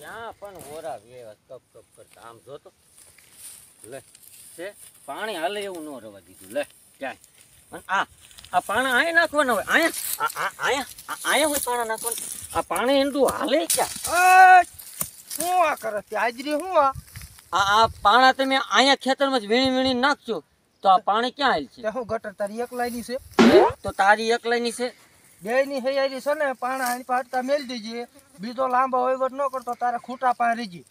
ત્યાં પણ ઓરા વેવા cup cup કરતા. આમ જોતો લે છે? પાણી હાલે એવું ન રવા દીધું. લે ક્યાંય? અને આ આ પાણી અહીંયા નાખવાના હોય. અહીંયા આ- આયા? અહીંયા હોય પાણા નાખવાના? આ પાણી એનું હાલે ક્યાં? શું આ કરે તે હાજરી શું આ? આ આ પાણા તમે અહીંયા ખેતરમાં જ વીણી વીણી નાખજો. તો આ પાણી ક્યાં હાલ છે? તે હું ગટર તારી એકલાઈની છે? તો તારી એકલાઈની છે? બે ની હૈયારી છે ને પાણા એની પાડતા મેલ દેજે. બીજો લાંબો વહીવટ ન કરતો તારે ખૂટા પાસે રીજી.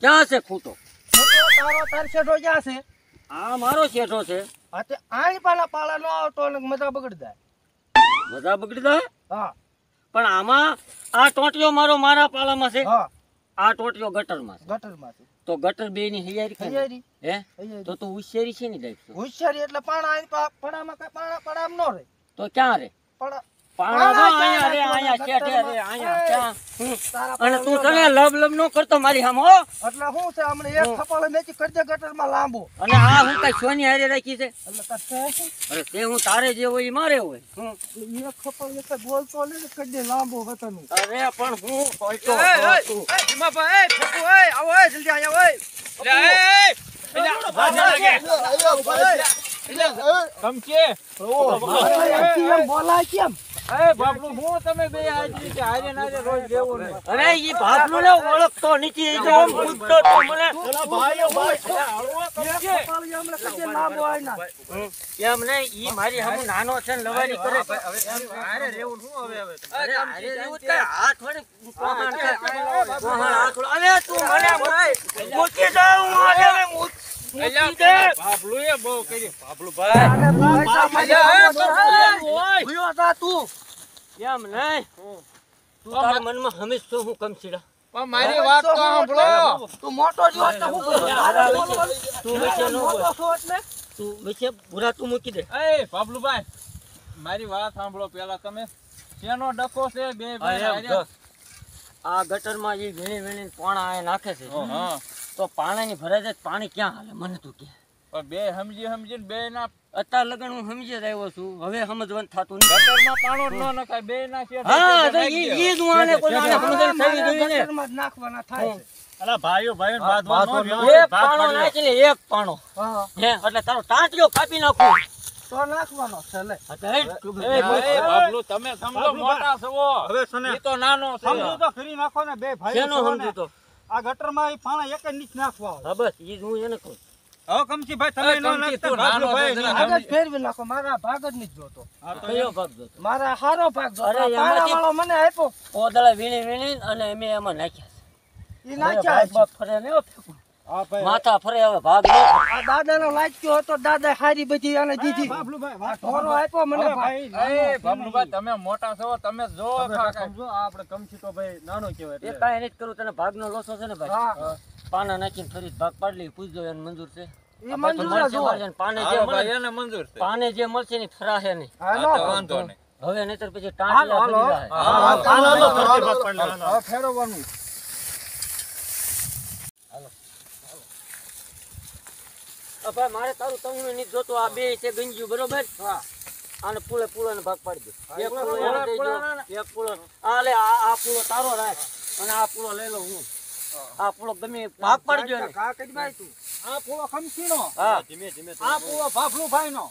ક્યાં છે ખૂટો? ખૂટો તારો તાર શેઠો ક્યાં છે? આ મારો શેઠો છે. આ તે આની પાલા પાળા ન આવતો ને મજા બગડી જાય. મજા બગડી જાય? હા. પણ આમાં આ ટોટિયો મારો મારા પાલામાં છે? હા. આ ટોટિયો ગટરમાં છે. ગટરમાં છે. તો ગટર બે ની? હૈયારી? હૈયારી. હે તો તું હોશિયારી છે ને દેખ હોશિયારી એટલે પાણા આની પા- પડામાં કઈ પાણા પડામ ન રહે. તો ક્યાં રહે? પડા અને તું તને લબ લબ નો કરતો મારી સામે એટલે શું છે હમણાં એક થપાલો મેચી કરજે ગટરમાં લાંબો અને આ હું કઈ સોની હારે રાખી છે એટલે? અરે તે હું તારે જે હોય મારે હોય એક થપાલો એક બોલતો ને કરજે લાંબો વતનનું. અરે પણ હું સોચતો એ, એ, એ, ભીમાભાઈ, એ, આવો, એ, જલ્દી આયા, એ. કેમ બોલાય કેમ અરે ઈ ભાગનું ને ઓળખતો નથી. એ તો આમ પૂછતો તો મને. થપાલો હમણાં કરજે લાંબો આયના. એમ ને ઈ મારી હમ નાનો છે ને લવાની કરે. અરે રેવું જ કાંઈ હાથ વડે કોહાણ કે કોહાણ હાથ વડે. અરે તું મને મૂક- મૂકી દે, હું આને હવે મૂક- મારી વાત તો સાંભળો. તું મોટો જો એટલે હું કરું? તું વચ્ચે ન? તું વચ્ચે ભૂરા તું મૂકી દે. એ બાબલુભાઈ મારી વાત સાંભળો પેલા તમે. શેનો ડકો છે બે આ ગટરમાં જે વીણી વીણી પાણા નાખે છે. હા તો પાણીની ફરજ જ પાણી ક્યાં હાલે? મને તું કે. બે સમજી સમજીને બે ના અત્યાર લગન હું સમજી જ આવ્યો છું. હવે સમજવાનું થતું નથી. ગટરમાં પાણો ન નખાય બે ના શેઠ હા તો ઈ ઈ જ હું આને કોઈ આને સમજણ થવી જોઈએ ને. ગટરમાં જ નાખવાના થાય છે. એક પાણો નાખી લે એક પાણો. હા, હે એટલે તારો ટાંટિયો કાપી નાખું. તો નાખવાનો છે લે. એ, બાબલું, તમે સમજો. મોટા છો. ઈ તો નાનો છે. સમજુ તો ફરી નાખો ને બે ભાઈઓ. સમજુ તો આ ગટરમાં એ પાણા એક જ નીચ નાખવા આવે. હા બસ ઈ જ હું એને કહું હવે કમસી ભાઈ તમે નો નાખતા. ભાગ જ ફેરવી નાખો મારા ભાગ જ નથી જોતો કયો ભાગ જોતો મારા હારો ભાગ જોતો અરે, આ એમાંથી- મને આપ્યો કોદળા વીણી વીણી અને અમે એમાં નાખ્યા ઈ નાખ્યા. બાગ ફરે ને ભાઈ. માથા ફરે હવે ભાગ ન દાદા નો દાદાનો હતો દાદા હારી બધી આને દીધી. ઢોરો આપ્યો મને ભાઈ, તમે મોટા છો તમે જો. સમજો, આપણે તો ભાઈ નાનો કહેવાય એ. કાંઈ નથી કરું તને ભાગનો લોસો છે ને ભાઈ? પાના નાખીને ફરી ભાગ પાડી પૂછજો એને મંજૂર છે. ને પાને જે મળશે ને ફરાશે નહીં. હા, હા, નો તો ભાગ. વાંધો નહીં. હવે નહીતર પછી હાલો, ટાંટિયા હાલો. ફરી જાય. હા, હા, હા, હાલો, હાલો, હાલો. હાલો, ભાગ પાડી લેવાનો. હવે ફેરવવાનું આ ભાઈ મારે તારું તમને નથી જોતો આ બે છે ગંજ્યું બરોબર આને પૂળે પૂળે ભાગ પાડી દે એક પૂળો એક પૂળો આ લે આ આ પૂળો તારો રાખ અને આ પૂળો લઈ લઉં હું આ પૂળો ગમે ભાગ પાડજો. કા કઈ ભાઈ તું આ પૂળો ખમસીનો હા આ પૂળો બાબલુભાઈનો.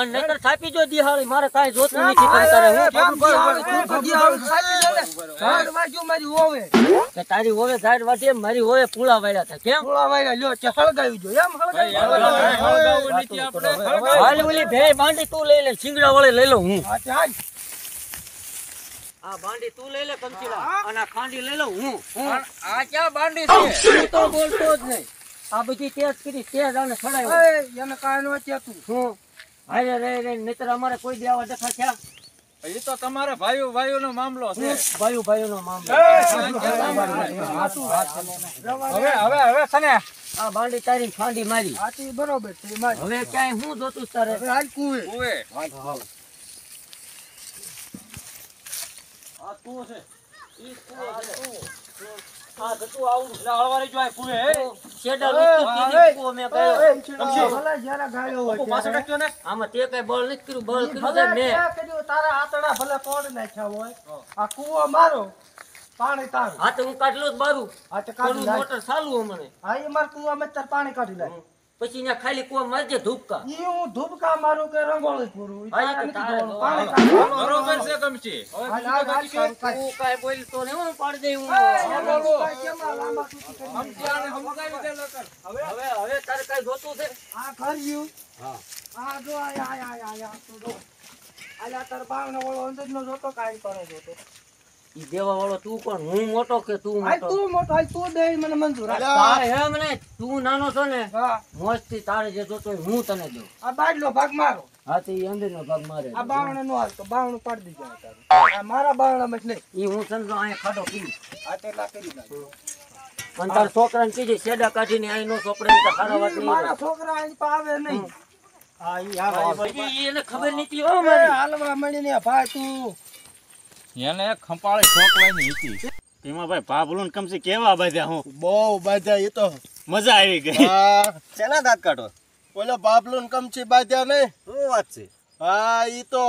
અને નતર થાપી જો દિહાળી મારે કાઈ જોતું નથી પણ તારે હું કેમ દી તું બધી આવે સાચી છે ને. ઝાડ મારી હોવે. કે તારી હોવે ઝાડ વાટી મારી હોવે પૂળા વાળ્યા હતા કેમ? પૂળા વાળ્યા લ્યો તે હળગાવી જો એમ હળગાવી નથી આપણે. હાલ ઓલી ભે બાંડી તું લઈ લે સિંગડા વાળી લઈ લઉં હું. આ બાંડી તું લઈ લે કંચીલા. અને આ ખાંડી લઈ લઉં હું. આ ક્યાં બાંડી છે? તું તો બોલતો જ નહીં. આ બધી તેજ કરી તેજ અને છડાયો. એ, એને કાંઈ નો ચેતું. હું? હારે રે રે નહીતર અમારે કોઈ દેવા દેખા થયા એ તો તમારે ભાઈઓ ભાઈઓ નો મામલો છે ભાઈઓ ભાઈઓ નો મામલો હવે હવે હવે સને આ બાંડી તારી ફાંડી મારી હાથી બરોબર છે મારી હવે ક્યાંય હું જોતું તારે હવે હાલ કુવે ઉવે આ તું છે ઈ કૂવો છે. આવું હળવારી કૂવે હે. કૂવો મેં. ભલે હોય પાછો ટક્યો ને. આમાં તે કઈ બળ નથી કર્યું બળ કર્યું છે મેં. કર્યું, તારા આતડા ભલે તોડ નાખ્યા હોય. આ કૂવો મારો પાણી તારું. હા તો હું કાઢલો જ મારું આ તો કાઢી મોટર ચાલુ મને હા એ માર તું અમે તાર પાણી કાઢી લાય પછી ત્યાં ખાલી કુવા મારજે ધૂપકા ઈ હું ધૂપકા મારું કે રંગોળી પૂરું તો. તો. બરોબર છે કમચી હાલ, હાલ, સારું, તું કાંઈ બોલતો ને હું પાડ દઈ હું એ, બોલો. કાંઈ કેમ આ લાંબા ટૂંકી કરી દીધા? હવે હવે તારે કાઈ જોતું છે આ કર્યું હા આ જો આ આ આ આ તો જો આલા તાર બાવનો ઓળો અંદર નો જોતો કાઈ કરે જોતો ઈ દેવા વાળો તું કોણ? હું મોટો કે તું મોટો? તું મોટો હાલ તું દે મને મંજૂર. તારે એમ ને તું નાનો છો ને હા. મોજથી તારે જે જોતો હું તને દઉં. આ બાડલો ભાગ મારો. હા તે ઈ અંદરનો ભાગ મારે આ બાવણે નો હાલતો બાવણું પાડી દીધું તારું આ મારા બાવણામાં જ નહીં. ઈ હું સમજો અહીંયા ખાડો પી આ તેટલા કરી નાખ. અને છોકરા છોકરાને કીધી શેડા કાઢીને અહીં નો છોકરા ને સારા વાત નહીં મારા છોકરા અહીં પાવે નહીં. આ ઈ આ ભાઈ એને ખબર નથી હો એ મારી હાલવા મળીને ભાઈ તું એને ખંપાળે ઠોકવાની હતી. એમાં ભાઈ ભાભલું ને કમસી કેવા બાધ્યા હું? બહુ બાજા એ તો. મજા આવી ગઈ. હા. શેના દાંત કાઢો? ઓલો બાબલું કમચી બાજા નહીં? શું વાત છે? હા ઈ તો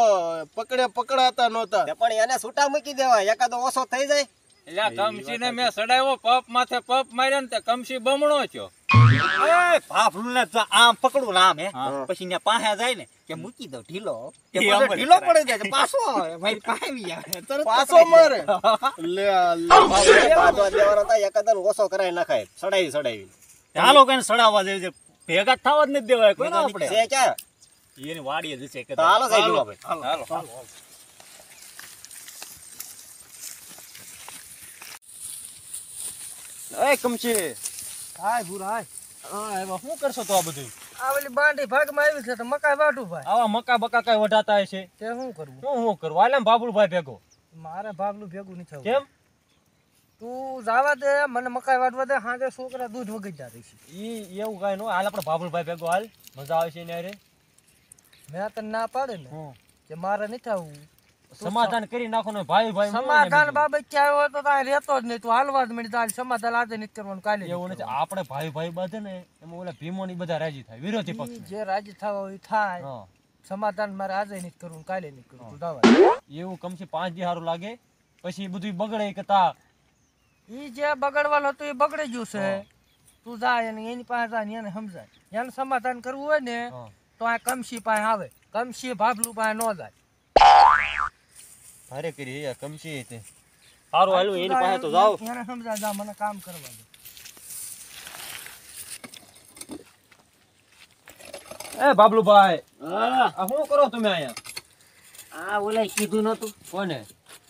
પકડે પકડાતા નહોતા. પણ એને છૂટા મૂકી દેવાય. એકાદો ઓછો થઈ જાય. એટલે કમસી ને મેં સડાવ્યો પપ માથે પપ માર્યો ને તે કમસી બમણો થયો. એ ભાફલું તો આમ પકડું ને હે. પછી ત્યાં પાસે જાય ને કે મૂકી દો ઢીલો. કે એ પાછો અમર ઢીલો કરાય. જાય પાછો આવે મારી પાસે આવે પાછો મારે. લે આ લે. બાંધવા દેવાનો થાય એકાદા ઓછો કરાવી નાખાય. સડાવી સડાવી. આ લોકોને સડાવવા દેવું છે. ભેગા થવા જ નથી દેવાય કોઈ આપણે. છે ક્યાં? એની હાલો સાહેબ ભાઈ. હાલો. એ કમચી હાય ભૂરા હાય હા એમાં શું કરશો તો આ બધું? આ ઓલી બાંડી ભાગમાં આવી છે તો મકાઈ વાટું ભાઈ. આવા મકા બકા કઈ વઢાતા હશે? તે શું કરવું? શું હું કરું? આલે બાબુલભાઈ ભેગો. મારે ભાગલું ભેગું નહીં થવું. કેમ? તું જાવા દે મને મકાઈ વાટવા દે હાજે છોકરા દૂધ વગી જા છે ઈ એવું કઈ નો હાલ આપણે બાબુલભાઈ ભેગો હાલ. મજા આવે છે ને રે મેં તને ના પાડે ને કે મારે નહીં થવું. સમાધાન કરી નાખો ને ભાઈ ભાઈ સમાધાન બાબત ક્યાં હોય તો તારે રહેતો જ નહીં. તું હાલવા જ મળી તારે સમાધાન આજે નહીં કરવાનું કાલે એવું નથી આપણે ભાઈ ભાઈ બધે ને એમાં ઓલા ભીમો ની બધા રાજી થાય વિરોધી પક્ષ જે રાજી થવા હોય થાય. સમાધાન મારે આજે નહીં કરવું કાલે નહીં કરવું એવું કમસે પાંચ દી સારું લાગે પછી બધું બગડે કે તા ઈ જે બગડવાનું હતું એ બગડી ગયું છે. તું જાય અને એની પાસે જા એને સમજાય. એને સમાધાન કરવું હોય ને તો આ કમસી પાસે આવે. કમસી ભાભલું પાસે ન જાય. ભારે કરી યાર કમસી હતી સારું હાલું એની પાસે તો જાવ એને સમજા જા મને કામ કરવા દે. એ બાબલુભાઈ આ શું કરો તમે અહીંયા? આ ઓલા કીધું નતું કોને?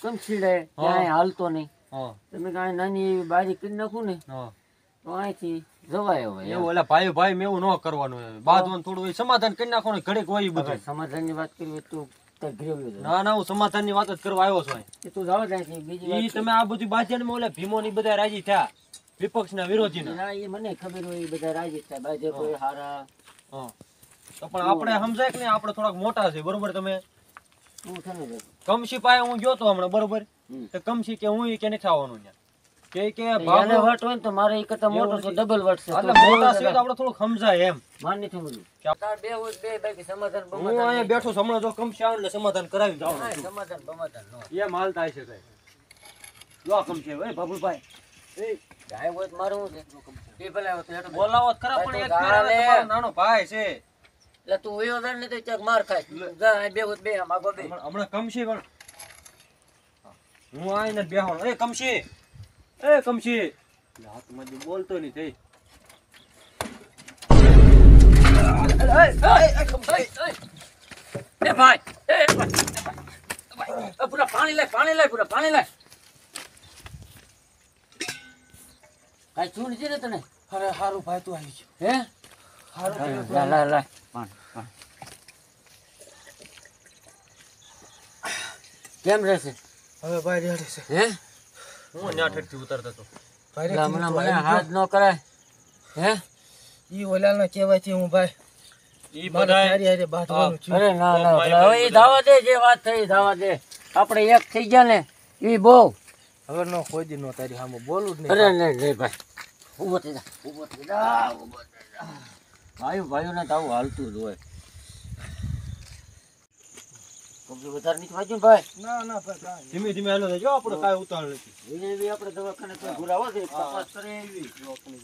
કેમ છીડે ક્યાંય હાલતો નહીં. હા. તમે કાંઈ નાની એવી બારી કરી નાખું ને હા. તો અહીંથી જવાય હવે એવું ઓલા ભાઈ ભાઈ મેં એવું ન કરવાનું બાદ થોડું હોય સમાધાન કરી નાખવાનું ઘડીક હોય બધું. સમાધાનની વાત કરવી હોય તો. ના ના હું સમાધાનની વાત જ કરવા આવ્યો છું એ તું જાવ ત્યાંથી બીજી તમે આ બધું બાજ્યા ઓલા ભીમો ની બધા રાજી થયા. વિપક્ષ ના વિરોધી ના ના એ મને ખબર હોય બધા રાજી થાય. બાજે કોઈ હારા. તો પણ આપણે સમજાય કે આપણે થોડાક મોટા છે બરોબર તમે? કમસી પાસે હું ગયો તો હમણાં બરોબર. તો કમસી કે હું કે નથી આવવાનું ત્યાં કે કે એને વટ હોય તો મારે એક કરતા મોટો છે ડબલ વટ છે. એટલે મોટા છે તો આપણે થોડું સમજાય એમ. માન નથી મળ્યું. તાર બે હોય બે બાકી સમાધાન હું અહીંયા બેઠો છું હમણાં જો આવે ને સમાધાન કરાવી જાવ સમાધાન બમાધાન નો. એ માલ થાય છે કઈ. જો છે ઓય બાબુભાઈ એ ગાય હોય તો મારે છે? એ ભલે તો બોલાવો ખરા પણ ભાઈ એક ફેરા. નાનો ભાઈ છે. એટલે તું વયો જા ને તો ચક માર ખાય. જા અહીં બે હોય બે આમ આગો બે. હમણાં કમસી પણ. હું આઈને બેહો. એ કમસી એ કમશી. હાથમાં જે બોલતો નહીં થઈ એ ભાઈ એ એ ભાઈ, એ ભાઈ, એ ભાઈ. એ પૂરા પાણી લે પાણી લે પૂરા પાણી લે કાંઈ ચૂંટ છે ને તને? અરે હારું ભાઈ તું આવી ગયો. હે? હારું લા લા લા પાણી પાણી. કેમ રહેશે? હવે ભાઈ રેડી છે. હે? હું અહીંયા ઠેઠથી ઉતરતો હતો. ભાઈ લા, મને હાથ ન કરાય હે? ઈ ઓલાનો છે હું ભાઈ. ઈ છું. અરે ના ના હવે ઈ ધાવા દે જે વાત થઈ ધાવા દે. આપણે એક થઈ ગયા ને ઈ બહુ. હવે નો કોઈ દી નો તારી સામે બોલું જ નહીં. અરે નહીં નહીં ભાઈ. ઊભો થઈ જા ઊભો થઈ જા ઊભો થઈ જા. ભાઈ ભાઈઓને તો આવું હાલતું જ હોય. કમસે વધારે નથી વાગ્યું ને ભાઈ. ના ના ભાઈ. ધીમે ધીમે હાલો જો આપણે કાંઈ નથી. એને આપણે દવાખાને કોઈ ભૂલાવો છે તપાસ કરે એવી. આપણે